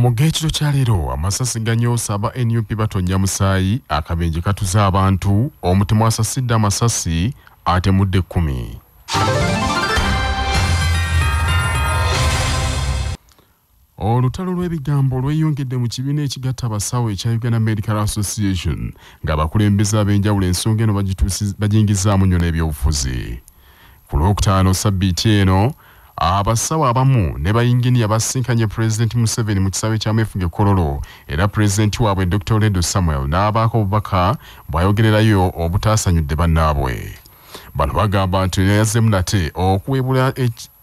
mu geekiro kya leero amasasi ganyoosa aba nup batonnya musaayi akabenje katuza abantu omutemu asasidde amasasi atemudde ekkumi. Olutalo lw'ebigambo lweyongedde mu kibiina ekigatta abasawo ekya uganda medical association ng'abakulembeze ab'enjawulo ensonga eno bagingizaamu nnyo n'ebyobufuzi ku lwokutaano sabbiiti eno abasawo abamu ne bayinginiya basinkanye pulezidenti museveni mu kisaawe kya mefuge kololo. Era pulezidenti waabwe dr. Oledo samuel n'abaako obubaka bw'ayogererayo obutaasanyudde bannaabwe. Bano bagamba nti yayazzemu nate okuwebula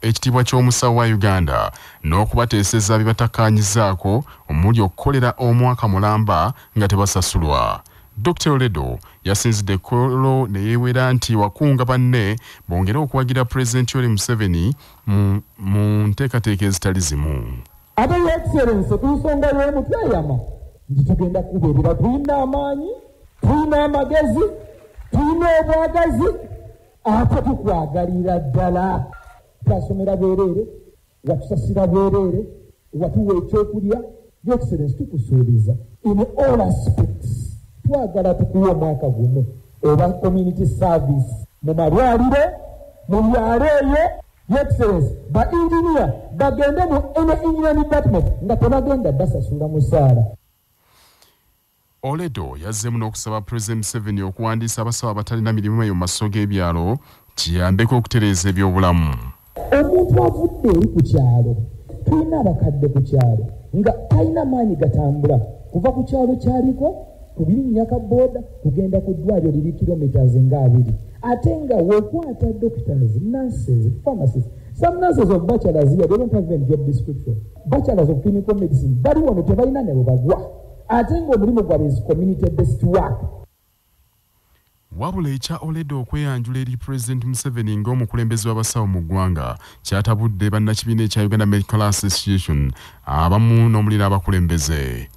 ekitiibwa ky'omusawo wa uganda n'okubateeseza byebatakkaanyizaako omuli okukolera omwaka mulamba nga tebasasulwa dr oledo yasinzidde ekkolo ne yeewera nti wakunga banne bongere okuwagira pulezidenti yoweri museveni mu nteekateeka ezitali zimu. Ate ye excellence ku nsonga y'omu tweyama. Nti tugenda kubeerera tulina amaanyi tulina amagezi tulina obwagazi ate tukwagalira ddala. Twasomera bwereere watusasira bwereere watuwa ekyokulya. Ye excellence tukusuubiza. In all aspects twagala tukuwa omwaka gumu. Oba community service mu malwaliro mu byalo eyo excellence ba engineer bagende mu ene engineering department nga tebagenda basasula musaala. Oledo yazzeemu n'okusaba pulezidenti museveni okuwandiisa abasawo abatalina mirimu eyo mu maaso g'ebyalo kiyambeko okutereeza ebyobulamu. Omuntu avudde eri ku kyalo tulina abakadde ku kyalo nga talina maanyi gatambula. Kuva ku kyalo kyaliko kubirinnya ka booda kugenda ku ddwaliro liri kilometers nga abiri ate nga wekwata doctors nurses pharmacies some nurses of bachelors here they don't have even job description. Bachelors of clinical medicine bali wano tebalina nebo bagwa. Ate ng'omulimu gwabwe is community based work. Wabula ekya oledo okweyanjula eri pulezidenti museveni ng'omukulembeze w'abasawo mu ggwanga kyatabudde bannakibiina ekya uganda medical association abamu n'omulira abakulembeze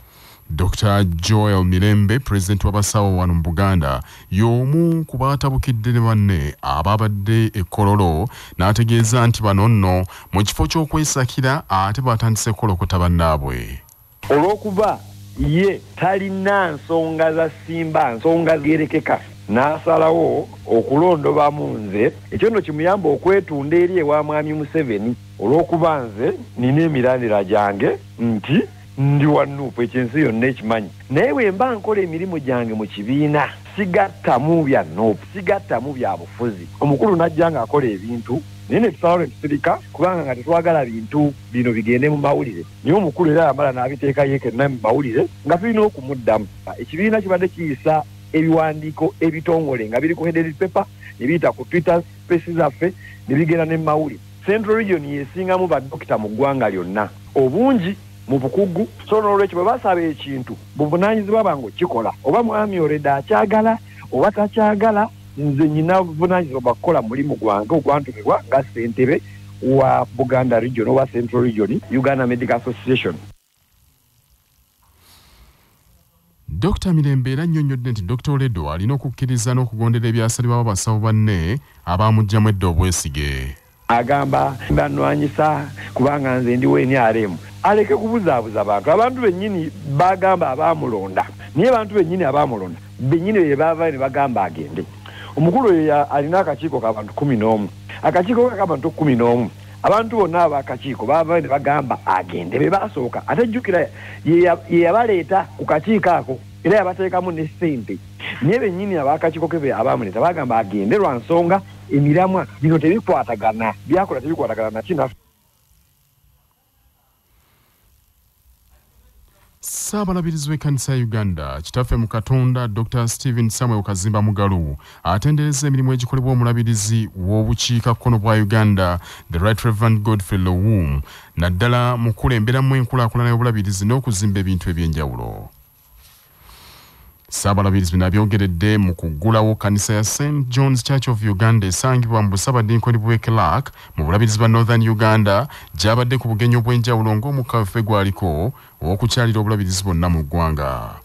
dr. Joel mirembe pulezidenti w'abasawo wano mu buganda y'omu ku baatabukidde ne banne abaabadde ekkololo n'ategeeza nti bano nno mu kifo ky'okwesakira ate baatandise kolokota bannaabwe. Olw'okuba ye talina nsonga za simba nsonga gerekeka n'asalawo okulondobamu nze. Ekyo nno kimuyamba okwetunda eri ewa mwami museveni. Olw'okuba nze nina emirandira gyange nti ndi wa nuupu ekyensi yonna ekimanyi naye bwe mba nkola emirimu gyange mu kibiina sigattamu bya nuupu sigattamu bya bufuzi. Omukulu najja ng'akola ebintu naye netusalawo netusirika kubanga nga tetwagala bintu bino bigende mu mawulire. Naye omukulu era yamala n'abiteekayo kenna mu mawulire nga tulina okumuddamu. Ekibiina kibadde kiyisa ebiwandiiko ebitongole nga biri ku headed paper ne biyita ku twitter space zaffe ne bigenda ne mawulire. Central region yesingamu badokita mu ggwanga lyonna. Obungi mu bukugu so n'olwekyo bwe basaba ekintu buvunanyizibwa bange okikola oba mwami oleda akyagala oba takyagala nze nyina buvunanyizibwa bwakukola mulimu gwange ogwantumibwa nga ssentebe wa buganda region oba central region uganda medical association. Dr mirembe era nnyonnyodde nti dr oledo alina okukkiriza n'okugondera ebyasalibwawo basawo banne abaamugjamu edda obwesige. Agamba banwanyisa kubanga nze ndiwo nrm aleke kubuzaabuza bantu. Abantu bennyini bagamba abamulonda. Naye abantu bennyini abamulonda bennyini be bava ne bagamba agende. Omukulu oyo alina akakiiko k'abantu kumi n'omu. Akakiiko k'abantu kumi n'omu abantu bonna abakakiiko bava ne bagamba agende be basooka. Ate jjukira ye yabaleeta ku kakiiko ako era yabateekamu ne ssente. Naye bennyini abakakiiko ke abamuleeta bagamba agende lwa nsonga emiramwa bino tebikwatagana. Byakola tebikwatagana nakinaffe saabalabirizi w'ekkanisa ya uganda. Kitaffe mu katonda dr. Stephen samuel kazimba mugalu atendereza emirimu egikolebwa omulabirizi w'obukiikakkono bwa uganda the right reverend godfrey lowum naddala mu kulemberamu enkulaakulana y'obulabirizi n'okuzimba ebintu eby'enjawulo saabalabirizi bino abyogeredde mu kuggulawo kanisa ya st johns church of uganda esangibwa mu busabadinkoni bw'e clark mu bulabirizi bwa northern uganda gy'abadde ku bugenyi obw'enjawulo ng'omukka waffe gwaliko ow'okukyalira obulabirizi bwonna mu ggwanga.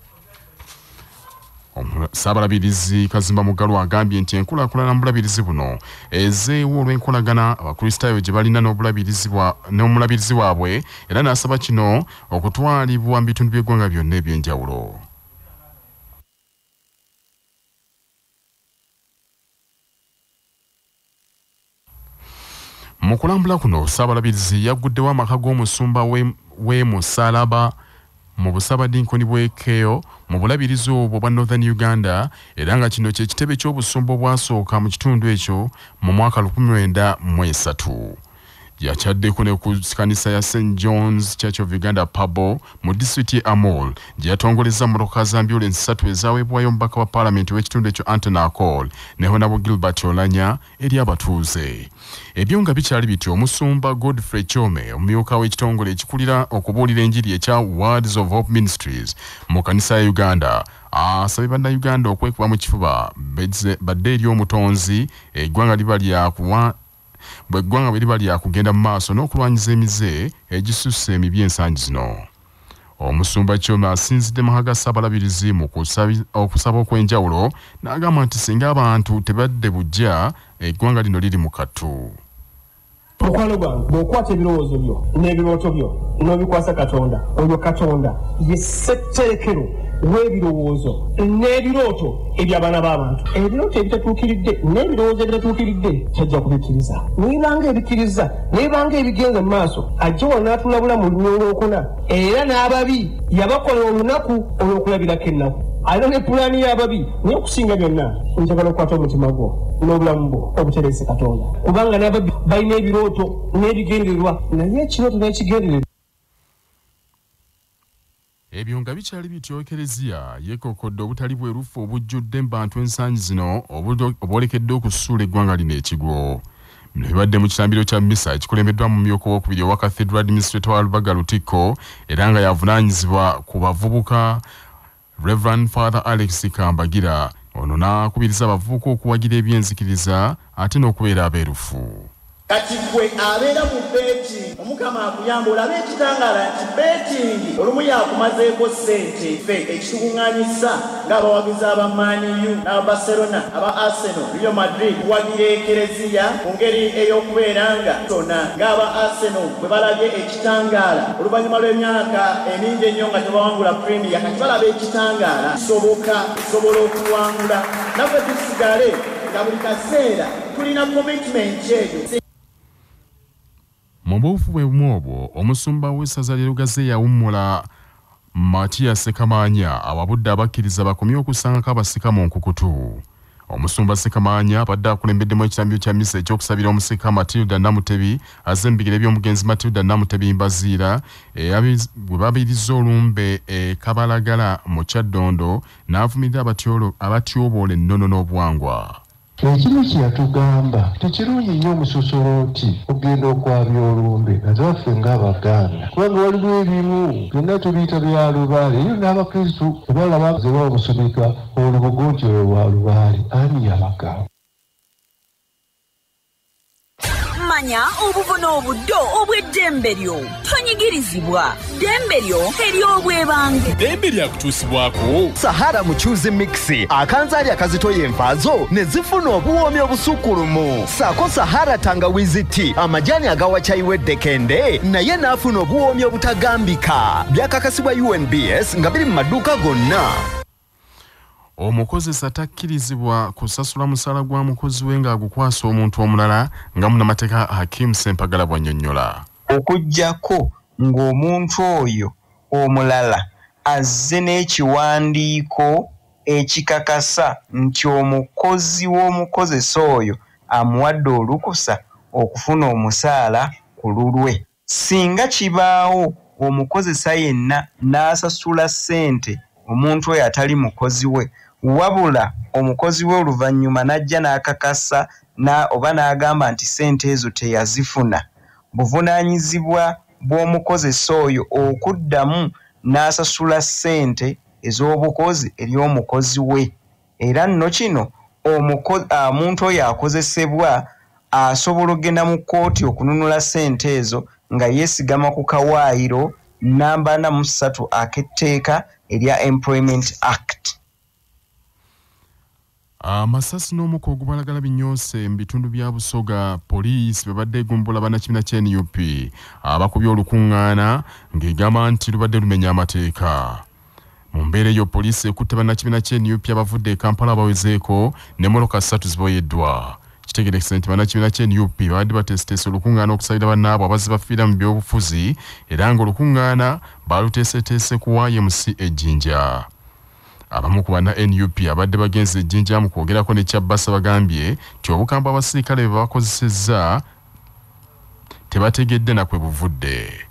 Saabalabirizi kazimba muggalo agambye nti enkulaakulana mu bulabirizi buno ezeewo olw'enkolagana abakristaayo gye balina n'omulabirizi waabwe era n'asaba kino okutwalibwa mu bitundu by'eggwanga byonna eby'enjawulo mu kulambula kuno saabalabirizi yagguddewo amaka g'omusumba w'e- musalaba mu busabadinkoni bw'e keyo mu bulabirizi obwo bwa northern uganda era nga kino kye kitebe ky'obusumba obwasooka mu kitundu ekyo mu mwaka 1903 yakyaddeko ne ku kanisa ya st johns church of uganda pabo mu disitulikiti ye amol gye yatongoleza motoka za ambulensi ssatu ezaweebwayo omubaka wa paalamenti w'ekitundu ekyo antony acol ne honabo gilbert olanya eri abatuuze. Ebyo nga bikyali bityo omusumba godfrey chome omumyuka w'ekitongole ekikulira okubuulira enjiri ekya words of hope ministries mu kanisa ya uganda asabye bannayuganda okwekuba mu kifuba badde eri omutonzi eggwanga liba lyakuwa bwe eggwanga bwe liba lyakugenda mu maaso n'okulwanyiza emize egisusse emibi ensangi zino. Omusumba kyoma asinzidde maha ga saabalabirizi mu okusaba okw'enjawulo n'agamba nti singa abantu tebadde bujja eggwanga lino liri mu kattu mukwano gwange bw'okwata ebirowoozo byo n'ebirooto byo n'obikwasa katonda oyo katonda ye ssetterekero w'ebirowoozo n'ebirooto eby'abaana b'abantu. Ebirooto ebitatuukiridde n'ebirowoozo ebitatuukiridde tajja kubikkiriza. Nibanga ebikkiriza nibanga ebigenza mu maaso ajja wano n'atulabula mu lunya olwokuna. Era n'ababi yabakola olunaku olw'okulabirako ennaku. Alina ne pulaani y'ababi naye okusinga byonna njagala okukwata omutima gwo n'obulamu bwo obuterese katonda. Kubanga n'ababbi balina ebirooto n'ebigendererwa naye ekirooto n'ekigendererwa ebyo nga bikyali bityo ekereziya yeekokodde obutali bwerufu obujjudde mu bantu ensangi zino obwolekedde okusuula eggwanga lino ekigwo bino bibadde mu kitambiro kya misa ekikulembeddwa mu myuka owokubiri owa cathedral administrator wa lubaga lutikko era nga yavunaanyizibwa ku bavubuka reverend father alex kambagira ono n'akubiriza abavubuka okuwagira ebyenzikiriza ate n'okubeera abeerufu kati gwe abeera mu beeti omukama akuyamba olabe ekitangaala nti beetingi olumu yakumazeeko ssente. Ffe ekitukuŋŋanyisa ng'abawagizi aba maniyu n'aba barcelona aba arsenal real madrid kuwagira ekereziya mu ngeri ey'okubeera nga tona ng'aba arsenal bwe balabye ekitangaala. Oluvannyuma lw'emyaka emingi ennyo nga tebawangula premier kati balaba ekitangaala kisoboka kisobola okuwangula. Naffe tusigale nga buli kaseera tulina commitment eyo mu buufu bwe bumu obwo omusumba w'essaza lye lugaze yawummula matiya sekamaanya ababudde abakkiriza bakomye okusangako abasika mu nkukutu. Omusumba sekamaanya abadde akulembeddemu ekitambiro kya misa ekyokusabira omusika matilda namutebi azze mu bigere by'omugenzi matilda namutebi mbaziira bwe babiriza olumbe e kabalagala mu kyaddondo n'avumirira abatyoboola ennono n'obuwangwa ekimu kye yatugamba tekirungi nnyo omusosoloti okugenda okwabya olumbe zaffe ng'abaganda kubanga waliwo ebimu byonna tubiyita bya lubaale eyo n'abakristu tebalaba ze bamusumika olubugo nti olwo lwa lubaale ani yabagamba manya obuvuna obuddo obw'eddembe lyo tonyigirizibwa. Ddembe lyo ery'obwebange ddembe lyakutuusibwako sahara mukyuzi mixi. Akanzaali akazitoya envaazo ne zifuna obuwoomi obusukkulumu. Saako sahara tangawizi ti. Amajaani agawa cyayiwa eddekende naye n'afuna obuwoomi obutagambika. Byakakasibwa unbs nga biri mu maduuka gonna omukozesa takkirizibwa kusasula musaala gwa mukozi we ng'agukwasa omuntu omulala nga munnamateeka hakim sempagala bw'annyonnyola okugjako ng'omuntu oyo omulala azze n'ekiwandiiko ekikakasa nti omukozi w'omukozesa oyo amuwadde olukusa okufuna omusaala ku lulwe. Singa kibaawo omukozesa yenna n'asasula ssente omuntu oyo atali mukozi we wabula omukozi we oluvannyuma n'ajja n'akakasa na oba n'agamba nti ssente ezo teyazifuna. Buvunaanyizibwa bw'omukozesa oyo okuddamu n'asasula ssente ez'obukozi eri omukozi we. Era nno kino omuntu oyo akozesebwa asobola okgenda mu kkooti okununula ssente ezo nga yeesigama ku kawaayiro namba ana mu ssatu ak'etteeka erya employment act amasasi n'omukka ogubalagala binyoose mu bitundu bya busoga poliisi babadde egumbula bannakibiina kya nup abakubye olukuŋŋaana ng'egamba nti lubadde lumenya amateeka. Mu mbeera eyo poliisi ekutte bannakibiina kya nup abavudde e kampala abawezeeko ne moloka ssatu ziboyeddwa. Kitegerekese nti bannakibiina kya nup babadde bateeseteese olukuŋŋaana okusalira bannaabwe abazze bafiira mu byobufuzi era ng'olukuŋŋaana baaluteeseteese ku YMC ejjinja abamu ku banna nup abadde bagenze ejjinja mu kwogerako ne kyabbasa bagambye nti obukambwe abasirikale bwe bakozesezza tebategedde nakwe buvudde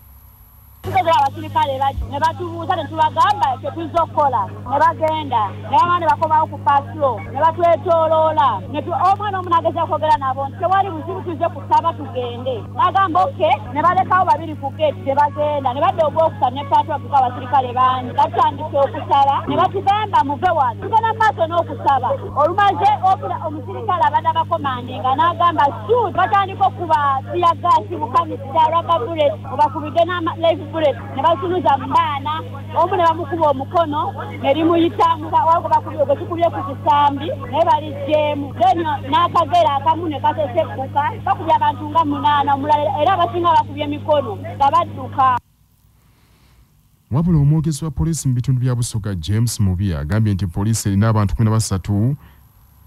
tugezera abasirikale ne batubuuza ne tubagamba kye tuzza okukola ne bagenda ne bama ne bakomawo ku paslo ne batwetooloola omwana omu nageza okwogera nabo nti tewali buzibu tuzze kusaba tugende. Nagamba oke ne balekawo babiri ku geti ne bagenda ne badda ogwokusaba ne patwakuko abasirikale bangi. Batandise okusaba ne batugamba muve wano. Tugenda mu maaso n'okusaba. Olumaze omusirikale abadde abakomandinga n'agamba su batandika okuba tiyagasi bukamisa rubber obakubidde n'alife bullet ne basunuza mu baana omu ne bamukuba omukono ne limuyitamu wago bakubye gwe tukubye ku kisambi naye balijjeemu. Then n'akagera akamu ne kasesekuka bakubye abantu nga munaana omulala era abasinga bakubye emikono nga badduka. Wabula omwogezi wa poliisi mu bitundu bya busoga james mubi agambye nti poliisi erina abantu 13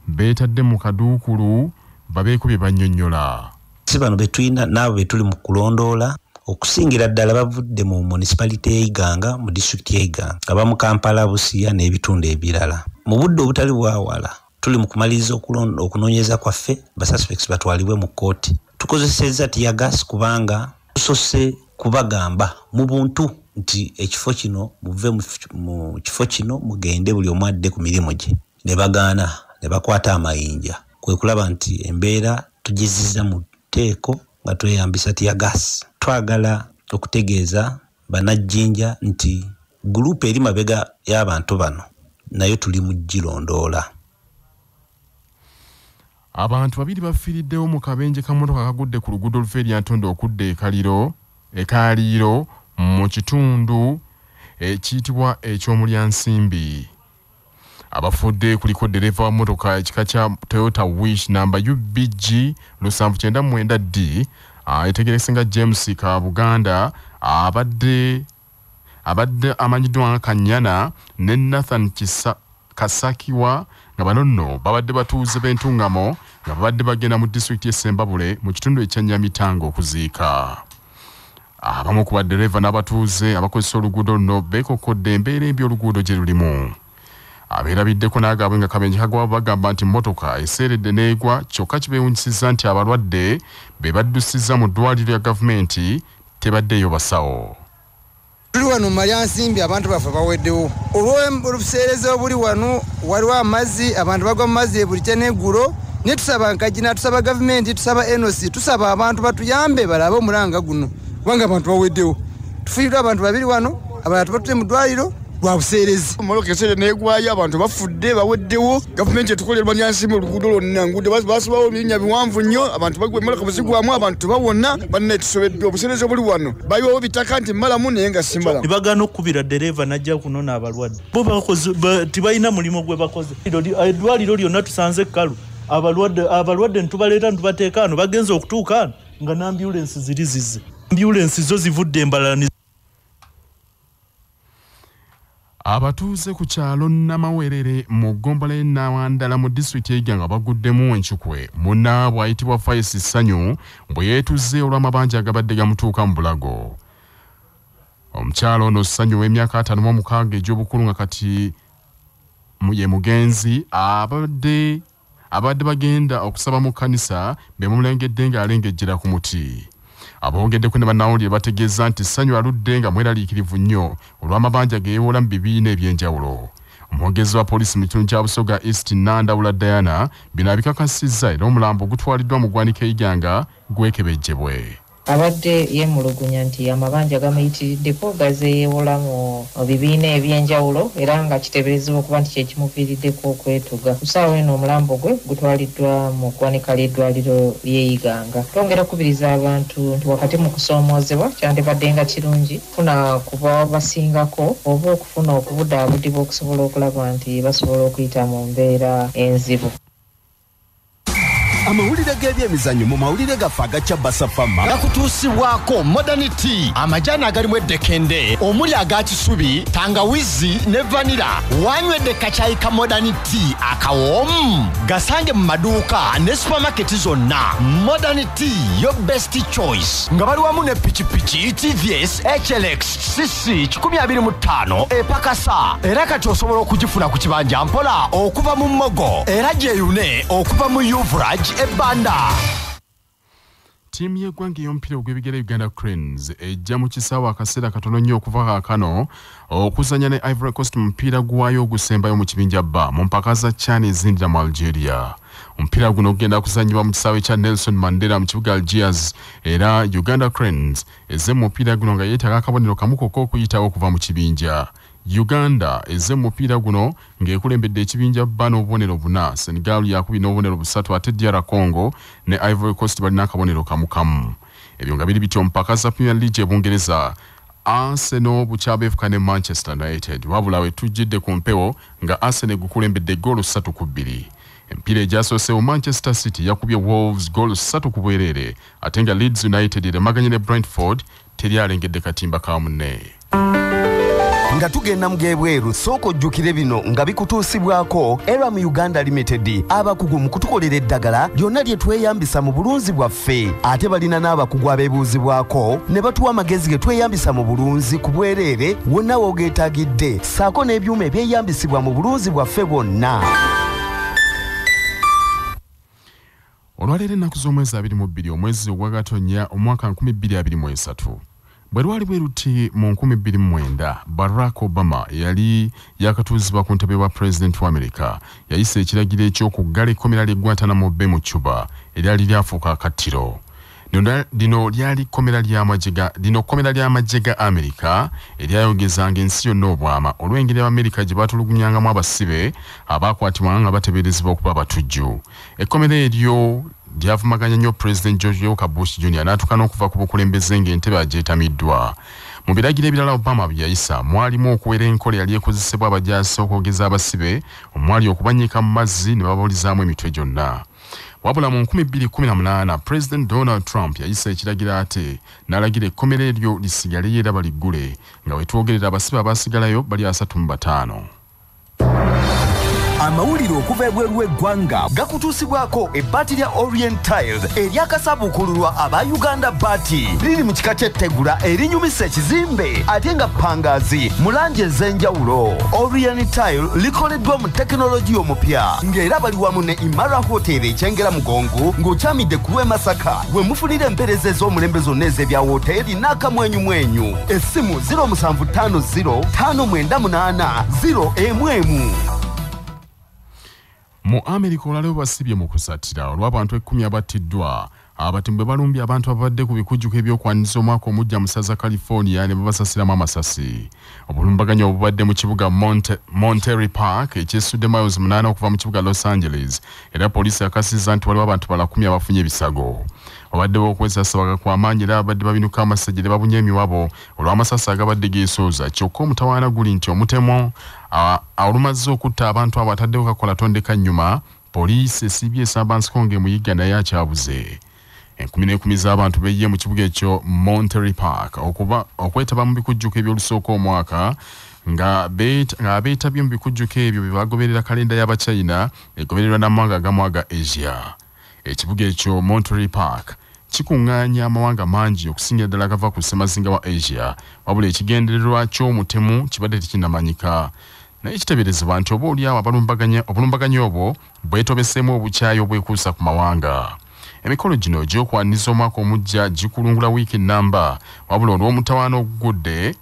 beetadde mu kaduukulu babeeko bye bannyonnyola si bano betulina naabo betuli mu kulondoola okusingira ddala bavudde mu munisipalite y'eiganga mu disitulikiti y'eiganga nga bamu kampala busiya n'ebitundu ebirala. Mu budde obutali bwawala tuli mu kumaliriza okunoonyeza kwaffe basuspects batwalibwe mu kkooti. Tukozesezza tiyagasi kubanga tusose kubagamba mu buntu nti ekifo kino muve mu kifo kino mugende buli omu adde ku mirimu gye. Ne bagaana ne bakwata amayinja. Kwe kulaba nti embeera tugiziza mu tteeko nga tweyambisa tiyagasi twagala okutegeeza banajjinja nti gurupu eri mabega y'abantu bano nayo tuli mu girondoola abantu babiri bafiiriddewo mu kabenje kamotoka kagudde ku luguudo oluva eryantonde okudda ekaliro ekaliiro mu kitundu ekiyitibwa eky'omulyansimbi abafudde kuliko dereva wa motoka ekika kya toyota wish namba ubg 799 d etegerese nga james ka buganda abadde abadde amanyiddwa nga kanyana ne nathan kisa kasakiwa nga bano nno babadde batuuze b'entungamo nga babadde bagenda mu disitulikiti y'essembabule mu kitundu ekya nyamitanga okuziika. Abamu ku badereva n'abatuuze abakozesa oluguudo luno beekokodde embeera embi oluguudo gye lulimu abeerabiddeko n'agaabwe nga kabenje kagwa bagamba nti motoka eseeredde n'egwa kyokka kibeewunyisizza nti abalwadde be baddusizza mu ddwaliro lya gavumenti tebaddeeyo basawo. Tuli wano malyansimbi abantu baffe baweddewo. Olw'obuseereza obuli wano waliwo amazzi abantu bagwa mu mazzi buli kyeneggulo naye tusaba nkagina tusaba gavumenti tusaba enosi tusaba abantu batuyambe balabe omulanga guno. Kubanga abantu baweddewo. Tufiiddwa abantu babiri wano abalala tubatute mu ddwaliro lwa buseerezi moloka eseere negwayo abantu bafudde baweddewo. Gavumenti etukolerwa nyansimbi oluguudo lwonna nguudo. Basibawo ebinnya biwanvu nnyo. Abantu bagwa emoloka buzigwamu abantu bawona. Banne tusobeddwa obuseerezi obuli wano. Bayiwawo bitaka nti mbalamu naye nga simbalamu nebagaana okukubira dereva najja kunona abalwadde. Bo tibalina mulimu gwe bakoze. Eddwaliro lyonna tusanze ekkalu abalwadde ntubaleeta ntubateeka ano. Bagenza okutuuka ano. Nga nambulensi ziri zize ambulensi zo zivudde embalala abatuuze ku kyalo namawerere mu ggombola y'enawandala mu disitulikiti y'eiga nga baguddemu enkikwe munnaabwe ayitibwa fayisi ssanyu bwe yeetuze olw'amabanja agabadde gamutuuka mu bulago. Omukyalo ono ssanyu w'emyaka ataano mu omukaaga egy'obukulu nga kati ye mugenzi abadde abadde bagenda okusaba mu kkanisa be mumulengedde ng'alengejjera ku muti abogeddeko ne bannawulire bategeeza nti ssanyu aludde nga mweraliikirivu nnyo olw'amabanja ge yeewola mu bibiina eby'enjawulo. Omwogezi wa poliisi mu kitundu kya busoga east nandawula diana bino abikakasizza era omulambo gutwaliddwa mu ggwanika eiganga gwekebejjebwe abadde yemulugunya nti amabanja gamuyitiriddeko gazeewola mu bibiina ebyenjawulo era nga kiteeberezebwa okuba nti kyekimuviiriddeko okwetuga. Ku ssaawa eno omulambo gwe gutwaliddwa mu ggwanika ly'eddwaliro ly'eyiganga twongera okubiriza abantu nti wakati mu kusoomoozebwa kyandibadde nga kirungi kufuna ku babasingako oba okufuna okubudaabudibwa okusobola okulaba nti basobola okuyita mu mbeera enzibu amawulire g'ebyemizannyo mu mawulire gaffe agacya basafama gakutuusibwako modernity. Amajaani agalimu eddekende. Omuli aga kisubi tangawizi ne vanira wanywedde kacyayi ka modernity akawoomu gasange mu maduuka ne supamaketi zonna. Modernity yo best choice. Nga bali wamu ne pikipiki tvs hlx cc 25 epakasa era kati osobola okugifuna ku kibanja mpola okuva mu mmogo era gyeyune okuva mu uvrage ebbanda. Ttiimu y'eggwanga ey'omupiira ogw'ebigere uganda cranes ejja mu kisaawe akaseera katono nnyo okuva kaakano okuzanya ne ivory coast mu mupiira gwayo ogusembayo mu kibinja bba mu mpaka za chan ezindira mu algeria. Omupiira guno gugenda kuzanyibwa mu kisaawe kya nelson mandela mu kibuga algiers era uganda cranes ezze mu mupiira guno nga yeetaaga akabonero kamu kokka okuyitawo okuva mu kibinja uganda ezze mu mupiira guno ng'ekulembedde ekibinja bba n'obubonero buna senegal yakubi n'obubonero busatu ate dr congo ne ivory coast balina akabonero kamu kamu. Ebyo nga biri bityo mpaka za premier league ebungereza arsenal bukyabeefuka ne manchester united. Wabula we tujjidde ku mpewo nga arsenal gukulembedde goolo ssatu ku bbiri. Emipiira egyasoosewo manchester city yakubye wolves goolo ssatu ku bwereere ate nga leeds united eremaganye ne brentford teri alengedde katimba ka munne nga tugenda mu gebweru sooka ojjukire bino nga bikutuusibwako era mu uganda limited abakugu mu kutukolera eddagala lyonna lye tweyambisa mu bulunzi bwaffe. Ate balina n'abakugu abeebuuzibwako ne batuwa amagezi ge tweyambisa mu bulunzi ku bwereere wonna woogeetaagidde ssaako n'ebyuma ebyeyambisibwa mu bulunzi bwaffe bwonna olwaleero ennaku z'omwezi 22 omwezi ogwa gatonnya omwaka 2023 bwe lwali bwe luti mu 2009 barack obama yali yakatuuzibwa ku ntebe bwa pulezidenti wa amerika yayisa ekiragiro ekyokuggala ekkomera lye guantanamo bay mu cuba eryali lyafuuka akattiro. Lino lyali kkomera lino kkomera ly'amagye ga amerika eryayogezanga ensi yonna obwama. Olw'engeri abamerika gye batulugunyangamu abasibe abaakwatibwanga nga bateeberezebwa okuba abatujju. Ekkomera eryo lyavumaganya nnyo pulezidenti george yoka bush junior n'atuuka n'okuva ku bukulembeze ng'entebe agyetamiddwa mu biragiro ebirala obama bye yayisa mwalimu okuwera enkola yali ekozesebwa abajaasi okwogeza abasibe omwali okubanyiika mu mazzi ne babulizaamu emitwe gyonna. Wabula mu 2018 president donald trump yayisa ekiragiro ate n'alagira ekkomera eryo lisigaleyo era baliggule nga wetwogerera abasibe abaasigalayo bali 35 amawulire okuva ebweru w'eggwanga gakutuusibwako ebbaati lya orient tiles eryakasabukululwa aba uganda baati. Liri mu kika ky'ettegula erinyumisa ekizimbe ate nga pangaazi mu langi ez'enjawulo. Orient tile likoleddwa mu tekinologiya omupya ng'era bali wamu ne imara hotel ekyengera mugongo ng'okyamidde ku lw'e masaka. We mufunira empeereza ez'omulembe zonna ez'ebya woteeri n'akamwenyumwenyu essimu 0750 598 0 emu emu mu america olwaleero basibye mu kusatira olw'abantu ekkumi abattiddwa abatemu bwe balumbye abantu ababadde ku bikujjuko ebyokwaniriza omwaka omujja mu ssaza california ne babasasiramu amasasi. Obulumbaganya obubadde mu kibuga Monte, monterey park ekyesudde miles 8 okuva mu kibuga los angeles. Era poliisi yakasiza nti waliwo abantu bala 1 abafunye ebisago obaddewo okwesasaba kwamaanyi era abadde babinuka amasajja babunye emiwabo. Olw'amasasi agabadde geesooza kyokka omutawaana guli nti omutemu olumaze okutta abantu abo ataddewo kakola tondeka nnyuma poliisi esibye esabansiko ng'emuyigga naye akyabuze enkumi n'enkumi z'abantu beyiye mu kibuga ekyo monterey park. Okuba okwetaba mu bikujjuko ebyolusooka omwaka nga abeetabye mu bikujjuko ebyo bye bagoberera kalenda y'abachina egobererwa n'amawanga agamu aga asia. Ekibuga ekyo monterey park kikuŋŋaanya amawanga mangi okusingira ddala gava ku ssemazinga wa asia. Wabula ekigendererwa ky'omutemu kibadde tekinnamanyika. Naye kiteeberezebwa nti oba oliawo obulumbaganya obwo bwetobeseemu obukyayi obwekuusa ku mawanga. Emikolo gino gy'okwaniriza omwaka omujja gikulungula wiiki nnamba. Wabula olw'omutawaana ogugudde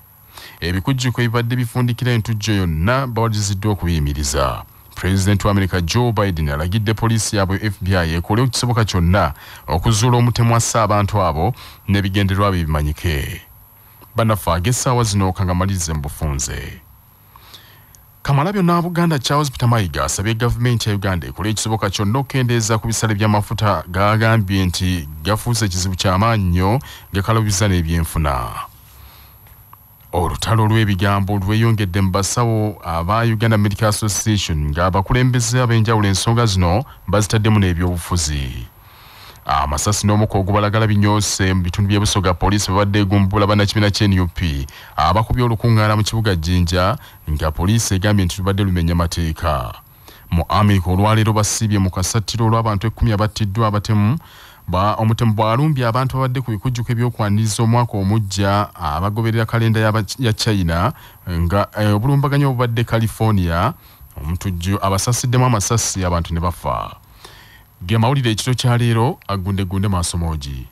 ebikujjuko ebibadde bifundikira entujjo yonna bawaliziddwa okubiyimiriza pulezidenti wa amerika joe biden alagidde poliisi yaabwe fbi ekole ekisoboka kyonna okuzuula omutemu assa abantu abo n'ebigendererwa bye bimanyike. Bannaffe ag'essaawa zino kangamalirize mu bufunze. Kamalabyonna buganda charles peter mayiga asabye gavumenti ya uganda ekole ekisoboka kyonna okukendeeza ku bisale by'amafuta gagambye nti gafuuse ekizibu ky'amaanyi nnyo gakalabiza n'ebyenfuna olutalo olw'ebigambo lweyongedde mu basawo aba uganda medical association ng'abakulembeze ab'enjawulo ensonga zino bazitaddemu n'ebyobufuzi. Amasasi n'omuka ogubalagala binyoose mu bitundu by'ebusoga poliisi babadde egumbula bannakibiina ky'nup abakubye olukuŋŋaana mu kibuga jjinja nga poliisi egambye nti lubadde lumenya mateeka. Mu amerika olwaleero basiibye mu kasattiro olw'abantu ekkumi abattiddwa abatemu ba omutemu bwalumbye abantu babadde ku bikujjuko ebyokwaniriza omwaka omujja abagoberera kalenda y'aba- ya china nga eh, obulumbaganyi obubadde california omutujju abasasiddemu amasasi abantu ne bafa. Ge mawulire ekiro kya leero agundegunde maaso moogi